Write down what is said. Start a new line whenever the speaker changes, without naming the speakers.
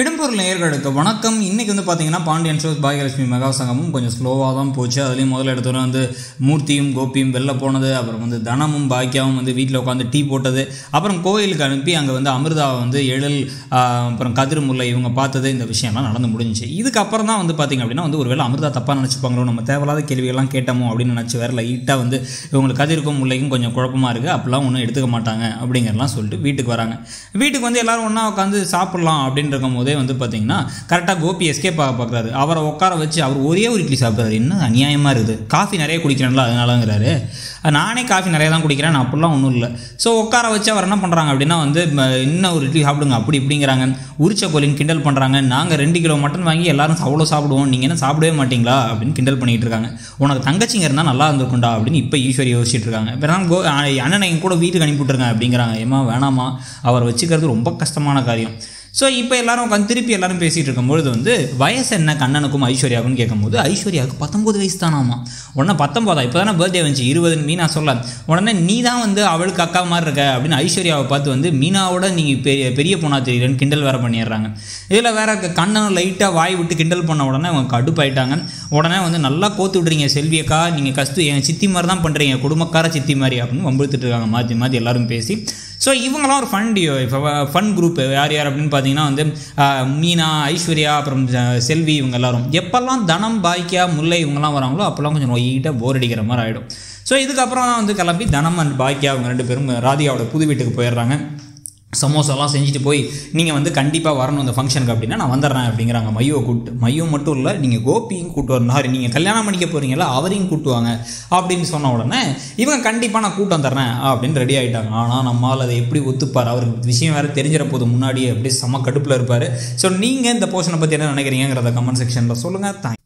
இடம்பொருள் நேயர்களுக்கு வணக்கம். இன்னைக்கு வந்து பார்த்தீங்கன்னா பாண்டியன் ஷோஸ் பாகியலட்சுமி மெகா சங்கமும் கொஞ்சம் ஸ்லோவாக தான் போச்சு. அதுலேயும் முதல்ல எடுத்தோன்னே வந்து மூர்த்தியும் கோபியும் வெளில போனது அப்புறம் வந்து தனமும் பாக்கியாவும் வந்து வீட்டில் உட்காந்து டீ போட்டது அப்புறம் கோயிலுக்கு அனுப்பி அங்கே வந்து அமிர்தாவை வந்து எழில் அப்புறம் கதிர் முல்லை இவங்க பார்த்தது இந்த விஷயம்லாம் நடந்து முடிஞ்சுச்சு. இதுக்கப்புறம் தான் வந்து பார்த்திங்க அப்படின்னா வந்து ஒருவேளை அமிர்தா தப்பாக நினச்சிப்பாங்களோ நம்ம தேவையில்லாத கேள்விகள்லாம் கேட்டோமோ அப்படின்னு நினச்சி வேற லைட்டாக வந்து இவங்களுக்கு கதிருக்கும் முல்லைக்கும் கொஞ்சம் குழப்பமாக இருக்குது அப்படிலாம் ஒன்றும் எடுத்துக்க மாட்டாங்க அப்படிங்கிறலாம் சொல்லிட்டு வீட்டுக்கு வராங்க. வீட்டுக்கு வந்து எல்லோரும் ஒன்றா உட்காந்து சாப்பிட்லாம் அப்படின்னு போது போதே வந்து பார்த்தீங்கன்னா கரெக்டாக கோபி எஸ்கேப் ஆக பார்க்குறாரு அவரை உட்கார வச்சு அவர் ஒரே ஒரு இட்லி சாப்பிட்றாரு. இன்னும் அநியாயமாக இருக்குது? காஃபி நிறைய குடிக்கிறேன்ல அதனாலங்கிறாரு. நானே காஃபி நிறைய தான் குடிக்கிறேன் நான் அப்படிலாம் ஒன்றும் இல்லை. ஸோ உட்கார வச்சு அவர் என்ன பண்ணுறாங்க அப்படின்னா வந்து இன்னும் ஒரு இட்லி சாப்பிடுங்க அப்படி இப்படிங்கிறாங்க. உரிச்ச கோலின் கிண்டல் பண்ணுறாங்க நாங்கள் ரெண்டு கிலோ மட்டன் வாங்கி எல்லாரும் அவ்வளோ சாப்பிடுவோம். நீங்கள் என்ன சாப்பிடவே மாட்டீங்களா? அப்படின்னு கிண்டல் பண்ணிகிட்டு இருக்காங்க. உனக்கு தங்கச்சிங்க இருந்தால் நல்லா இருந்திருக்கும்டா அப்படின்னு இப்போ ஈஸ்வரி யோசிச்சுட்டு இருக்காங்க. வேணாம் கோ அண்ணனை என் கூட வீட்டுக்கு அனுப்பிவிட்டுருங்க அப்படிங்கிறாங்க. ஏமா வேணாமா அவர் வச்சுக்கிறது ரொம்ப கஷ்டமான காரியம். ஸோ இப்போ எல்லாரும் உட்காந்து திருப்பி எல்லாரும் பேசிகிட்டு இருக்கும்பொழுது வந்து வயசு என்ன கண்ணனுக்கும் ஐஸ்வர்யாவுக்கும் கேட்கும்போது ஐஸ்வர்யாவுக்கு பத்தொம்பது வயசு தானாமா உடனே பத்தொம்போதா இப்போ தானே பர்த்டே வந்துச்சு இருபதுன்னு மீனா சொல்ல உடனே நீ தான் வந்து அவளுக்கு அக்கா மாதிரி இருக்க அப்படின்னு ஐஸ்வர்யாவை பார்த்து வந்து மீனாவோட நீங்கள் பெரிய பெரிய பொண்ணா தெரியலன்னு கிண்டல் வேற பண்ணிடுறாங்க. இதில் வேற கண்ணன் கண்ணனும் லைட்டாக வாய் விட்டு கிண்டல் பண்ண உடனே அவங்க கடுப்பாயிட்டாங்க உடனே வந்து நல்லா கோத்து விட்றீங்க செல்வியக்கா நீங்கள் கஸ்து என் சித்தி மாதிரி தான் பண்ணுறீங்க குடும்பக்கார சித்தி மாதிரி அப்படின்னு வம்புழுத்துட்டு இருக்காங்க மாற்றி மாற்றி எல்லாரும் பேசி. ஸோ இவங்களாம் ஒரு ஃபன் டியோ ஃபன் குரூப் யார் யார் அப்படின்னு பார்த்தீங்கன்னா வந்து மீனா ஐஸ்வர்யா அப்புறம் செல்வி இவங்க எல்லாரும். எப்போல்லாம் தனம் பாய்க்கியா முல்லை இவங்கெல்லாம் வராங்களோ அப்போல்லாம் கொஞ்சம் நொய்கிட்ட போர் அடிக்கிற மாதிரி ஆகிடும் ஸோ இதுக்கப்புறம் தான் வந்து கிளம்பி தனம் அண்ட் பாக்கியா அவங்க ரெண்டு பேரும் ராதிகாவோட புது வீட்டுக்கு போயிடுறாங்க. சமோசாலாம் செஞ்சுட்டு போய் நீங்கள் வந்து கண்டிப்பாக வரணும் இந்த ஃபங்க்ஷனுக்கு அப்படின்னா நான் வந்துடுறேன் அப்படிங்கிறாங்க. மையோ கூட்டு மையோ மட்டும் இல்லை நீங்கள் கோபியும் கூப்பிட்டு வரணும். நீங்கள் கல்யாணம் பண்ணிக்க போகிறீங்களா அவரையும் கூட்டுவாங்க அப்படின்னு சொன்ன உடனே இவங்க கண்டிப்பாக நான் கூட்டம் தர்றேன் அப்படின்னு ரெடி ஆகிட்டாங்க ஆனால் நம்மால் அதை எப்படி ஒத்துப்பார்? அவருக்கு விஷயம் வேறு தெரிஞ்சிட போது முன்னாடியே அப்படியே செம கடுப்பில் இருப்பார். ஸோ நீங்கள் இந்த போர்ஷனை பற்றி என்ன நினைக்கிறீங்கிறத கமெண்ட் செக்ஷனில் சொல்லுங்கள் தேங்க்